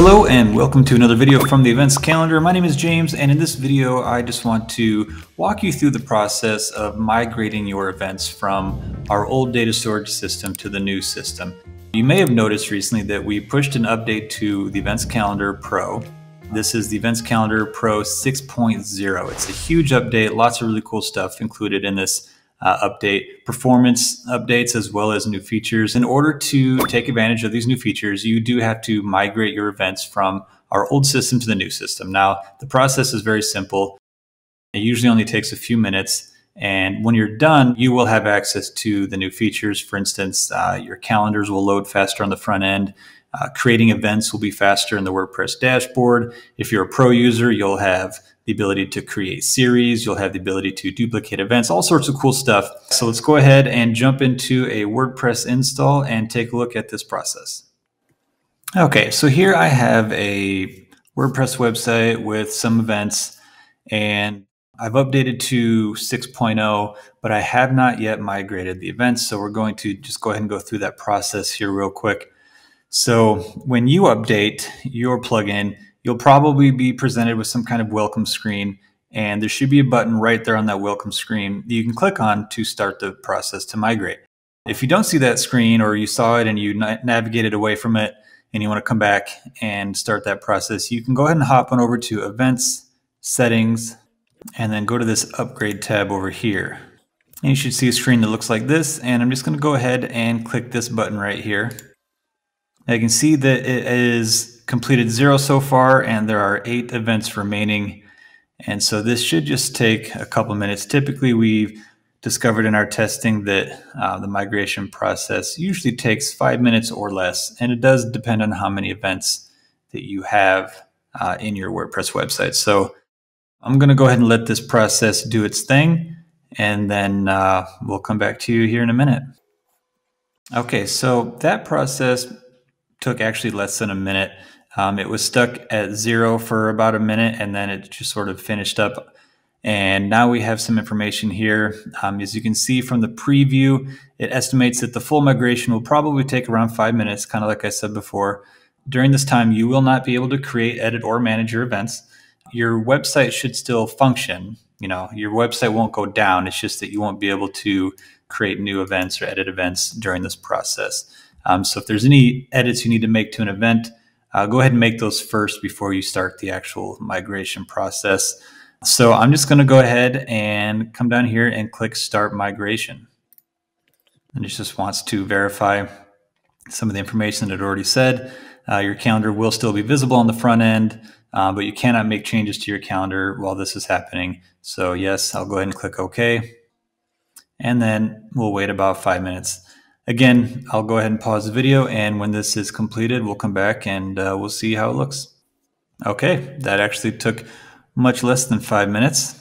Hello and welcome to another video from the events calendar. My name is James and in this video I just want to walk you through the process of migrating your events from our old data storage system to the new system. You may have noticed recently that we pushed an update to the Events Calendar Pro. This is the Events Calendar Pro 6.0. It's a huge update, lots of really cool stuff included in this uh, update, performance updates, as well as new features. In order to take advantage of these new features, you do have to migrate your events from our old system to the new system. Now, the process is very simple. It usually only takes a few minutes. And when you're done, you will have access to the new features. For instance, uh, your calendars will load faster on the front end. Uh, creating events will be faster in the WordPress dashboard. If you're a pro user, you'll have the ability to create series. You'll have the ability to duplicate events, all sorts of cool stuff. So let's go ahead and jump into a WordPress install and take a look at this process. Okay, so here I have a WordPress website with some events and I've updated to 6.0, but I have not yet migrated the events. So we're going to just go ahead and go through that process here real quick. So when you update your plugin, you'll probably be presented with some kind of welcome screen and there should be a button right there on that welcome screen that you can click on to start the process to migrate. If you don't see that screen or you saw it and you na navigated away from it and you want to come back and start that process, you can go ahead and hop on over to events, settings, and then go to this upgrade tab over here. And you should see a screen that looks like this. And I'm just going to go ahead and click this button right here. Now you can see that it is completed zero so far and there are eight events remaining. And so this should just take a couple minutes. Typically we've discovered in our testing that uh, the migration process usually takes five minutes or less. And it does depend on how many events that you have uh, in your WordPress website. So I'm going to go ahead and let this process do its thing. And then uh, we'll come back to you here in a minute. Okay, so that process took actually less than a minute. Um, it was stuck at zero for about a minute and then it just sort of finished up. And now we have some information here. Um, as you can see from the preview, it estimates that the full migration will probably take around five minutes, kind of like I said before. During this time, you will not be able to create, edit, or manage your events. Your website should still function. You know, your website won't go down. It's just that you won't be able to create new events or edit events during this process. Um, so if there's any edits you need to make to an event, uh, go ahead and make those first before you start the actual migration process. So I'm just going to go ahead and come down here and click Start Migration. And it just wants to verify some of the information that it already said. Uh, your calendar will still be visible on the front end, uh, but you cannot make changes to your calendar while this is happening. So yes, I'll go ahead and click OK. And then we'll wait about five minutes. Again, I'll go ahead and pause the video and when this is completed, we'll come back and uh, we'll see how it looks. Okay, that actually took much less than five minutes.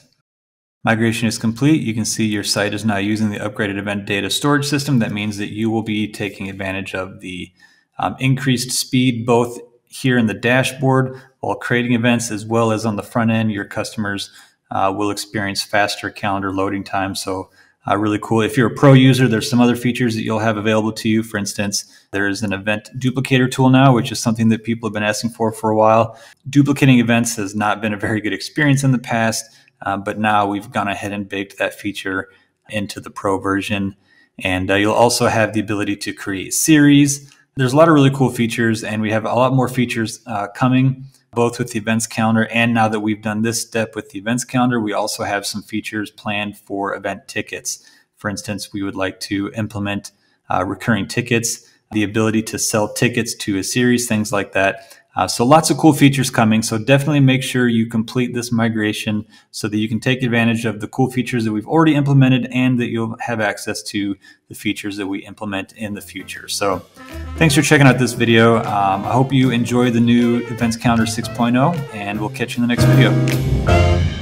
Migration is complete. You can see your site is now using the upgraded event data storage system. That means that you will be taking advantage of the um, increased speed both here in the dashboard while creating events as well as on the front end. Your customers uh, will experience faster calendar loading time. So uh, really cool. If you're a pro user, there's some other features that you'll have available to you. For instance, there's an event duplicator tool now, which is something that people have been asking for for a while. Duplicating events has not been a very good experience in the past, uh, but now we've gone ahead and baked that feature into the pro version. And uh, you'll also have the ability to create series. There's a lot of really cool features, and we have a lot more features uh, coming both with the events calendar and now that we've done this step with the events calendar, we also have some features planned for event tickets. For instance, we would like to implement uh, recurring tickets, the ability to sell tickets to a series, things like that. Uh, so lots of cool features coming. So definitely make sure you complete this migration so that you can take advantage of the cool features that we've already implemented and that you'll have access to the features that we implement in the future. So thanks for checking out this video. Um, I hope you enjoy the new Events Calendar 6.0 and we'll catch you in the next video.